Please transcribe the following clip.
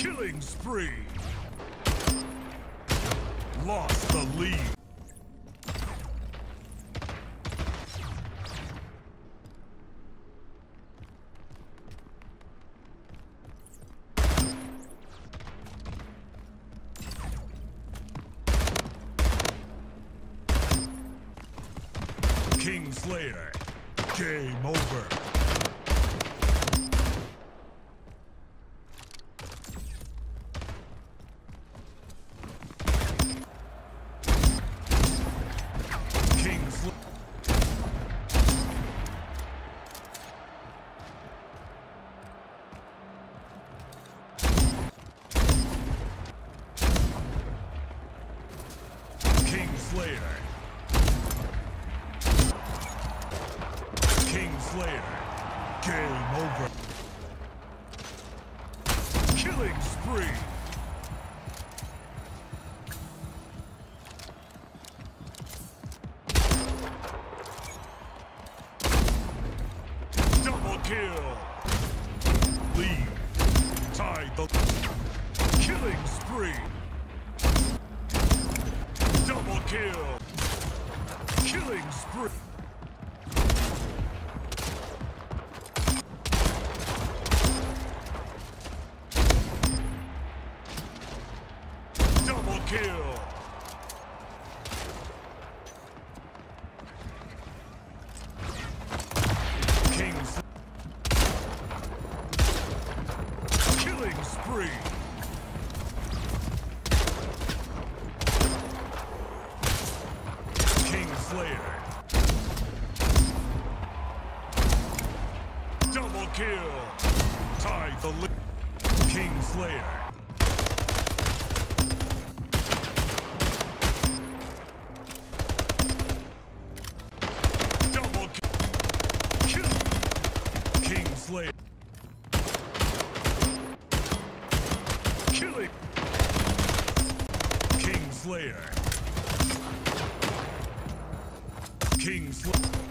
Killing spree. Lost the lead. King Slayer. Game over. King Slayer. King Slayer. King Slayer. Game over. Killing spree. Double kill. Lead. Tie the killing spree. Kill. Killing spree. Double kill. Kings. Killing spree. King Slayer. Double kill. Tie the li- King Slayer. Double ki- kill. King Slayer. Killing. King Slayer. King's.